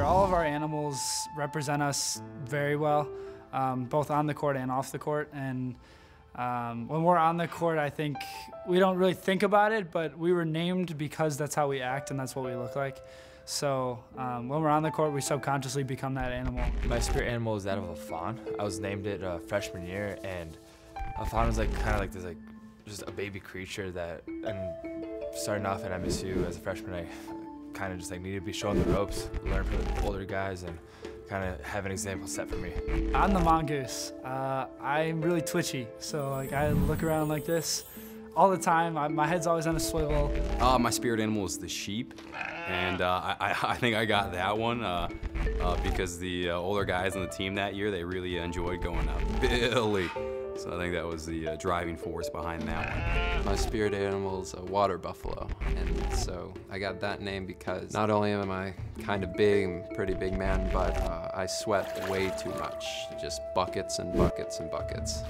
All of our animals represent us very well, um, both on the court and off the court. And um, when we're on the court, I think we don't really think about it, but we were named because that's how we act and that's what we look like. So um, when we're on the court, we subconsciously become that animal. My spirit animal is that of a fawn. I was named it uh, freshman year, and a fawn is like kind of like this like just a baby creature that, and starting off at MSU as a freshman, I kind of just like needed to be shown the ropes, learn from the older guys, and kind of have an example set for me. I'm the mongoose. Uh, I'm really twitchy, so like I look around like this all the time. I, my head's always on a swivel. Uh, my spirit animal is the sheep, and uh, I, I, think I got that one uh, uh because the uh, older guys on the team that year, they really enjoyed going up. Billy. So I think that was the uh, driving force behind that one. My spirit animal is a water buffalo, and so I got that name because not only am I kind of big, pretty big man, but I sweat way too much, just buckets and buckets and buckets.